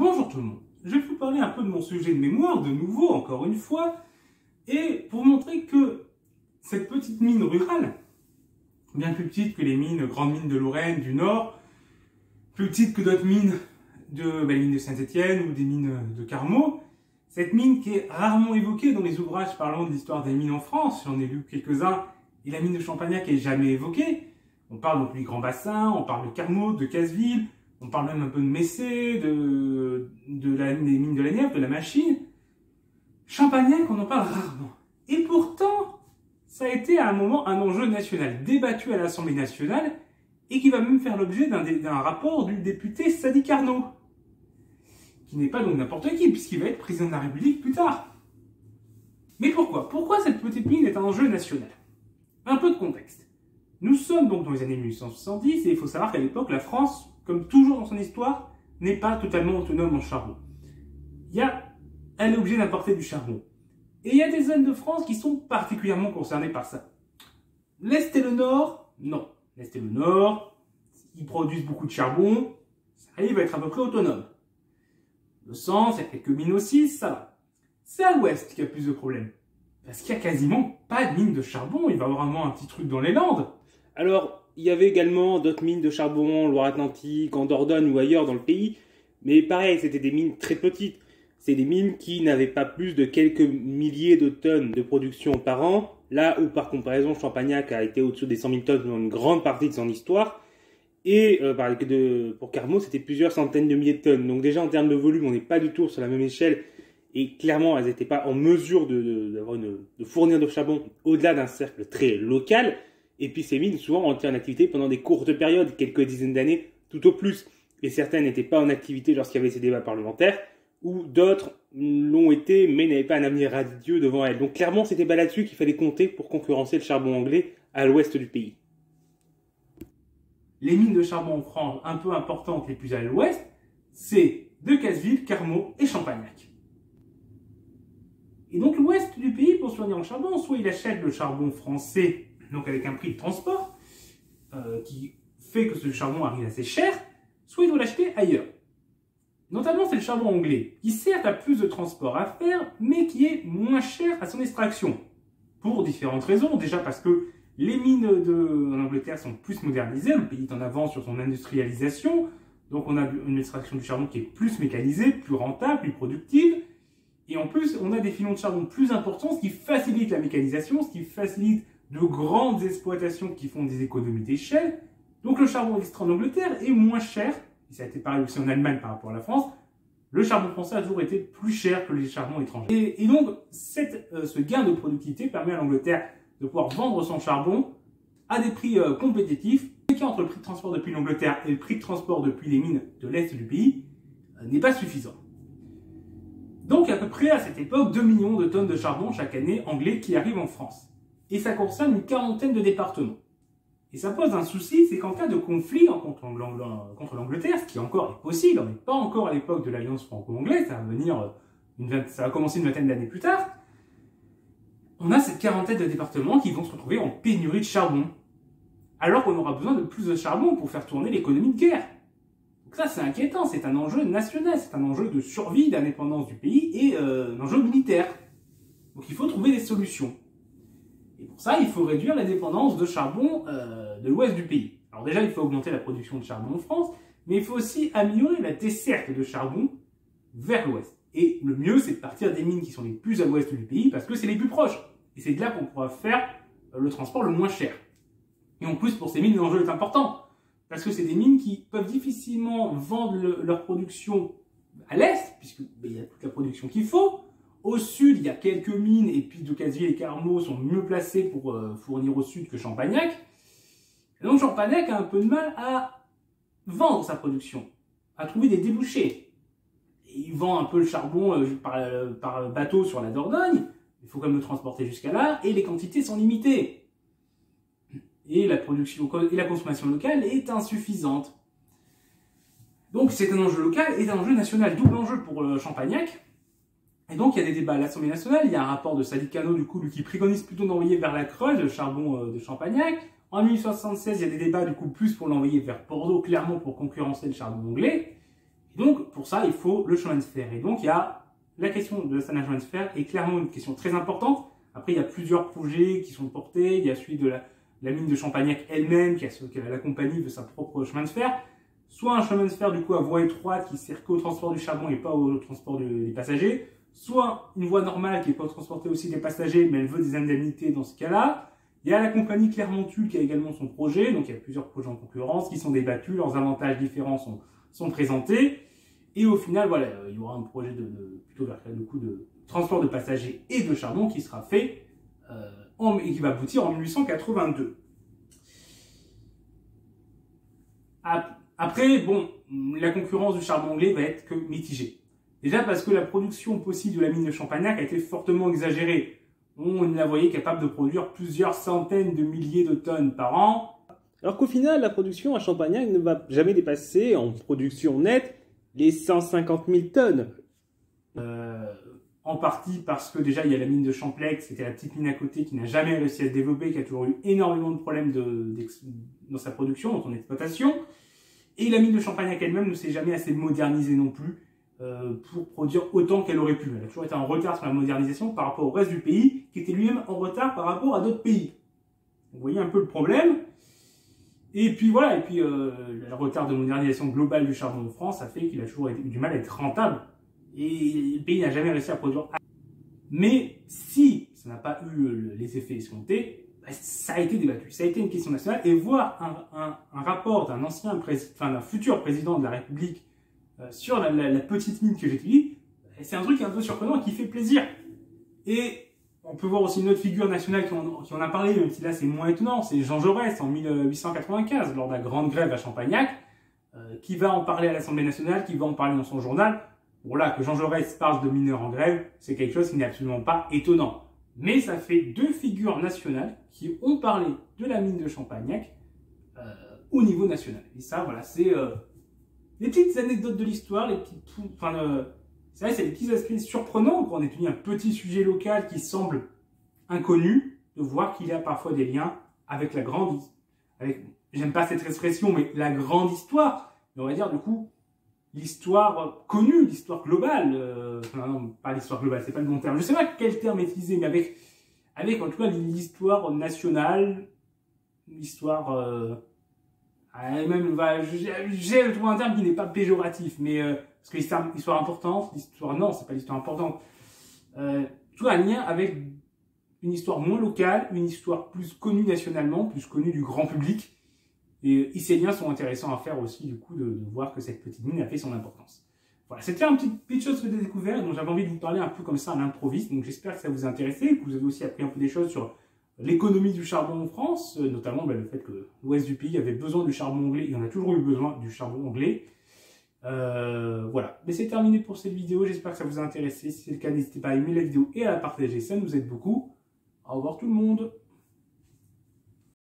Bonjour tout le monde, je vais vous parler un peu de mon sujet de mémoire, de nouveau, encore une fois, et pour montrer que cette petite mine rurale, bien plus petite que les mines, grandes mines de Lorraine, du Nord, plus petite que d'autres mines de bah, les mines de Saint-Étienne ou des mines de Carmaux, cette mine qui est rarement évoquée dans les ouvrages parlant de l'histoire des mines en France, j'en ai lu quelques-uns, et la mine de Champagnac est jamais évoquée. On parle donc du Grand Bassin, on parle de Carmaux, de Casseville, on parle même un peu de Messé, de, de des mines de la Nièvre, de la Machine. Champagnac, on en parle rarement. Et pourtant, ça a été à un moment un enjeu national, débattu à l'Assemblée nationale, et qui va même faire l'objet d'un rapport du député Sadi Carnot qui n'est pas donc n'importe qui, puisqu'il va être président de la République plus tard. Mais pourquoi? Pourquoi cette petite mine est un enjeu national? Un peu de contexte. Nous sommes donc dans les années 1870, et il faut savoir qu'à l'époque, la France, comme toujours dans son histoire, n'est pas totalement autonome en charbon. Il y a, est obligée d'importer du charbon. Et il y a des zones de France qui sont particulièrement concernées par ça. L'Est et le Nord, non. L'Est et le Nord, ils produisent beaucoup de charbon, ça arrive à être à peu près autonome. Le centre, il y a quelques mines aussi, ça va. C'est à l'ouest qu'il y a plus de problèmes. Parce qu'il n'y a quasiment pas de mines de charbon, il va y avoir vraiment un petit truc dans les Landes. Alors, il y avait également d'autres mines de charbon, en Loire-Atlantique, en Dordogne ou ailleurs dans le pays, mais pareil, c'était des mines très petites. C'est des mines qui n'avaient pas plus de quelques milliers de tonnes de production par an, là où par comparaison Champagnac a été au-dessus des 100 000 tonnes dans une grande partie de son histoire. Et euh, pour Carmo, c'était plusieurs centaines de milliers de tonnes. Donc déjà en termes de volume, on n'est pas du tout sur la même échelle. Et clairement, elles n'étaient pas en mesure de, de, fournir de charbon au-delà d'un cercle très local. Et puis ces mines, souvent, ont été en activité pendant des courtes périodes, quelques dizaines d'années, tout au plus. Et certaines n'étaient pas en activité lorsqu'il y avait ces débats parlementaires, ou d'autres l'ont été, mais n'avaient pas un avenir radieux devant elles. Donc clairement, c'était pas là-dessus qu'il fallait compter pour concurrencer le charbon anglais à l'ouest du pays les mines de charbon en France un peu importantes les plus à l'ouest, c'est de Casseville, Carmaux et Champagnac. Et donc l'ouest du pays, pour fournir en charbon, soit il achète le charbon français, donc avec un prix de transport, euh, qui fait que ce charbon arrive assez cher, soit il doit l'acheter ailleurs? Notamment, c'est le charbon anglais, qui certes a plus de transport à faire, mais qui est moins cher à son extraction. Pour différentes raisons. Déjà parce que les mines de, en Angleterre sont plus modernisées, le pays est en avance sur son industrialisation, donc on a une extraction du charbon qui est plus mécanisée, plus rentable, plus productive, et en plus on a des filons de charbon plus importants, ce qui facilite la mécanisation, ce qui facilite de grandes exploitations qui font des économies d'échelle. Donc le charbon extrait en Angleterre est moins cher, et ça a été pareil aussi en Allemagne par rapport à la France, le charbon français a toujours été plus cher que les charbons étrangers. Et, donc, euh, ce gain de productivité permet à l'Angleterre de pouvoir vendre son charbon à des prix euh, compétitifs. L'écart entre le prix de transport depuis l'Angleterre et le prix de transport depuis les mines de l'Est du pays euh, n'est pas suffisant. Donc à peu près à cette époque, 2 millions de tonnes de charbon chaque année anglais qui arrivent en France. Et ça concerne une quarantaine de départements. Et ça pose un souci, c'est qu'en cas de conflit contre l'Angleterre, ce qui encore est possible, on n'est pas encore à l'époque de l'alliance franco-anglaise, ça va venir, euh, ça va commencer une vingtaine d'années plus tard, on a cette quarantaine de départements qui vont se retrouver en pénurie de charbon. Alors qu'on aura besoin de plus de charbon pour faire tourner l'économie de guerre. Donc ça, c'est inquiétant, c'est un enjeu national, c'est un enjeu de survie, d'indépendance du pays et euh, un enjeu militaire. Donc il faut trouver des solutions. Ça, il faut réduire la dépendance de charbon euh, de l'ouest du pays. Alors déjà, il faut augmenter la production de charbon en France, mais il faut aussi améliorer la desserte de charbon vers l'ouest. Et le mieux, c'est de partir des mines qui sont les plus à l'ouest du pays parce que c'est les plus proches. Et c'est de là qu'on pourra faire euh, le transport le moins cher. Et en plus, pour ces mines, l'enjeu est important. Parce que c'est des mines qui peuvent difficilement vendre leur production à l'est, puisqu'il ben, y a toute la production qu'il faut. Au sud, il y a quelques mines, et puis de Casville et Carmaux sont mieux placés pour euh, fournir au sud que Champagnac. Donc Champagnac a un peu de mal à vendre sa production, à trouver des débouchés il vend un peu le charbon euh, par, bateau sur la Dordogne, il faut quand même le transporter jusqu'à là, et les quantités sont limitées. Et la production et la consommation locale est insuffisante. Donc c'est un enjeu local et un enjeu national, double enjeu pour Champagnac. Et donc il y a des débats à l'Assemblée nationale, il y a un rapport de Salicano du coup qui préconise plutôt d'envoyer vers la Creuse le charbon euh, de Champagnac. En 1876, il y a des débats du coup plus pour l'envoyer vers Bordeaux, clairement pour concurrencer le charbon anglais. donc, pour ça, il faut le chemin de fer. Et donc, il y a la question de la chemin de fer est clairement une question très importante. Après, il y a plusieurs projets qui sont portés. Il y a celui de la, mine de Champagnac elle-même, qui a, la compagnie veut sa propre chemin de fer. Soit un chemin de fer, du coup, à voie étroite qui sert qu'au transport du charbon et pas au transport des passagers. Soit une voie normale qui peut transporter aussi des passagers, mais elle veut des indemnités dans ce cas-là. Il y a la compagnie Clermont-Tulle qui a également son projet. Donc, il y a plusieurs projets en concurrence qui sont débattus. Leurs avantages différents sont, présentés. Et au final, voilà, il y aura un projet de, plutôt vers le coup de transport de passagers et de charbon qui sera fait euh, et qui va aboutir en 1882. Après, bon, la concurrence du charbon anglais va être que mitigée. Déjà parce que la production possible de la mine de Champagnac a été fortement exagérée. On la voyait capable de produire plusieurs centaines de milliers de tonnes par an. Alors qu'au final, la production à Champagnac ne va jamais dépasser en production nette les 150 000 tonnes. Euh, en partie parce que déjà il y a la mine de Champlex, c'était la petite mine à côté qui n'a jamais réussi à se développer, qui a toujours eu énormément de problèmes dans sa production, dans son exploitation. Et la mine de Champagnac elle-même ne s'est jamais assez modernisée non plus pour produire autant qu'elle aurait pu. Elle a toujours été en retard sur la modernisation par rapport au reste du pays, qui était lui-même en retard par rapport à d'autres pays. Vous voyez un peu le problème. Et puis voilà, et puis euh, le retard de modernisation globale du charbon de France a fait qu'il a toujours eu du mal à être rentable. Et le pays n'a jamais réussi à produire. Mais si ça n'a pas eu euh, les effets escomptés, bah, ça a été débattu. Ça a été une question nationale. Et voir un, rapport d'un ancien président, enfin d'un futur président de la République euh, sur la, petite mine que j'utilise, c'est un truc un peu surprenant qui fait plaisir. Et on peut voir aussi une autre figure nationale qui en, a parlé, même si là c'est moins étonnant, c'est Jean Jaurès en 1895, lors de la grande grève à Champagnac, euh, qui va en parler à l'Assemblée nationale, qui va en parler dans son journal. Voilà, que Jean Jaurès parle de mineurs en grève, c'est quelque chose qui n'est absolument pas étonnant. Mais ça fait deux figures nationales qui ont parlé de la mine de Champagnac euh, au niveau national. Et ça, voilà, c'est euh, les petites anecdotes de l'histoire, les petites, enfin, c'est vrai, c'est des petits aspects surprenants quand on étudie un petit sujet local qui semble inconnu, de voir qu'il y a parfois des liens avec la grande, avec, j'aime pas cette expression, mais la grande histoire. on va dire, du coup, l'histoire connue, l'histoire globale, euh, non, pas l'histoire globale, c'est pas le bon terme. Je sais pas quel terme utiliser, mais avec, avec en tout cas l'histoire nationale, l'histoire, euh, ah, même, bah, j'ai trouvé un terme qui n'est pas péjoratif, mais euh, parce que l'histoire, histoire importante, l'histoire, non, c'est pas l'histoire importante. Euh, tout un lien avec une histoire moins locale, une histoire plus connue nationalement, plus connue du grand public. Et, ces liens sont intéressants à faire aussi, du coup, de, voir que cette petite mine a fait son importance. Voilà, c'était un petit petite chose que j'ai découvert, dont j'avais envie de vous parler un peu comme ça à l'improviste. Donc j'espère que ça vous a intéressé, que vous avez aussi appris un peu des choses sur l'économie du charbon en France, euh, notamment bah, le fait que l'ouest du pays avait besoin du charbon anglais, et on a toujours eu besoin du charbon anglais. Euh, voilà, mais c'est terminé pour cette vidéo, j'espère que ça vous a intéressé. Si c'est le cas, n'hésitez pas à aimer la vidéo et à la partager, ça nous aide beaucoup. Au revoir tout le monde